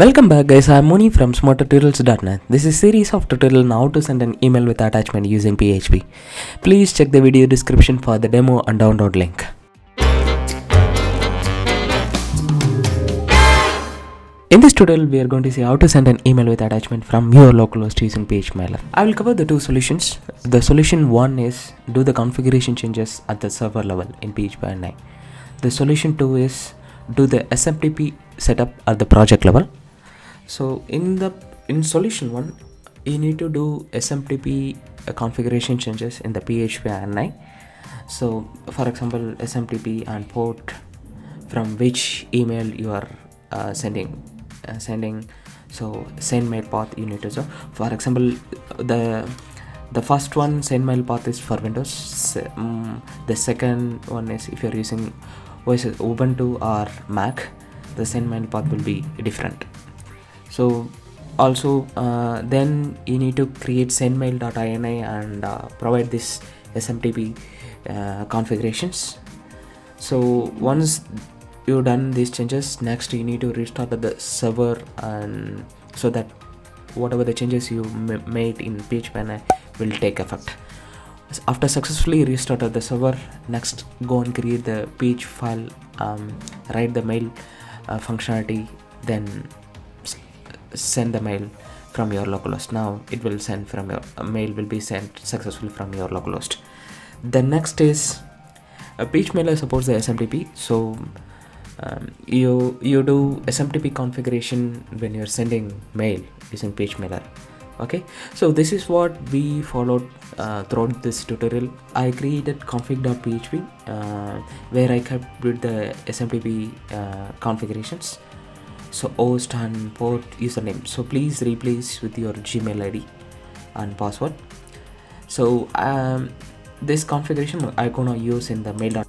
Welcome back guys, I am Muni from smarttutorials.net. This is a series of tutorial on how to send an email with attachment using PHP. Please check the video description for the demo and download link. In this tutorial, we are going to see how to send an email with attachment from your localhost using PHP I will cover the two solutions. The solution one is do the configuration changes at the server level in php.ini. The solution two is do the SMTP setup at the project level. So in the in solution one, you need to do SMTP uh, configuration changes in the php.ini. So for example, SMTP and port from which email you are uh, sending uh, sending. So send mail path you need to so for example the the first one send mail path is for windows. Mm, the second one is if you're using OS ubuntu or mac the send mail path will be different so also uh, then you need to create sendmail.ini and uh, provide this smtp uh, configurations. So once you've done these changes next you need to restart the server and so that whatever the changes you made in php will take effect. After successfully restarted the server next go and create the PHP file um, write the mail uh, functionality then send the mail from your localhost. Now it will send from your mail will be sent successfully from your localhost. The next is a PHPMailer supports the smtp so um, you you do smtp configuration when you're sending mail using PHPMailer. Okay? So this is what we followed uh, throughout this tutorial. I created config.php uh, where i kept with the smtp uh, configurations so host and port username so please replace with your gmail id and password so um, this configuration i gonna use in the mail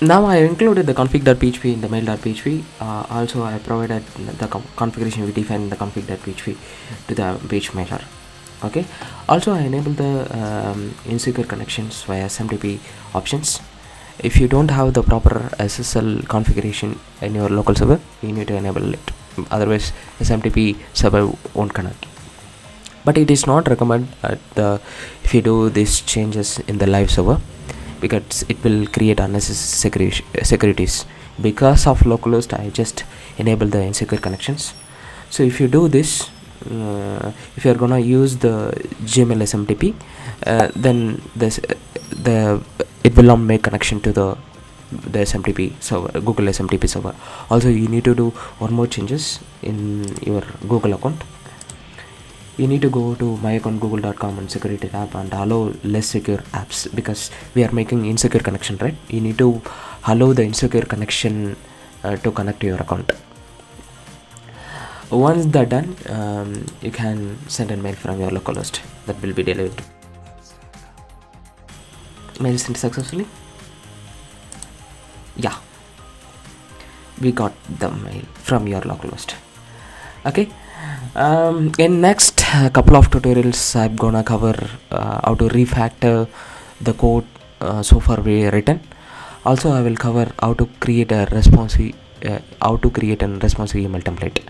now I included the config.php in the mail.php. Uh, also, I provided the configuration we defined in the config.php to the PHPMailer. Okay. Also, I enabled the um, insecure connections via SMTP options. If you don't have the proper SSL configuration in your local server, you need to enable it. Otherwise, SMTP server won't connect. But it is not recommended at the if you do these changes in the live server because it will create unnecessary security- securities because of localhost i just enable the insecure connections so if you do this uh, if you're gonna use the gmail smtp uh, then this the it will not make connection to the the smtp server google smtp server. Also you need to do one more changes in your google account. You need to go to myaccountgoogle.com and security tab and allow less secure apps because we are making insecure connection right? You need to allow the insecure connection uh, to connect to your account. Once that done um, you can send a mail from your localhost that will be delivered mail sent successfully? Yeah. We got the mail from your localhost okay. Um, in next couple of tutorials i'm gonna cover uh, how to refactor the code uh, so far we written. Also i will cover how to create a responsive uh, how to create a responsive email template.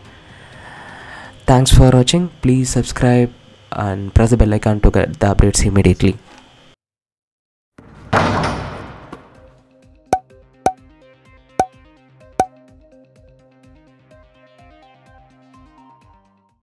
Thanks for watching. Please subscribe and press the bell icon to get the updates immediately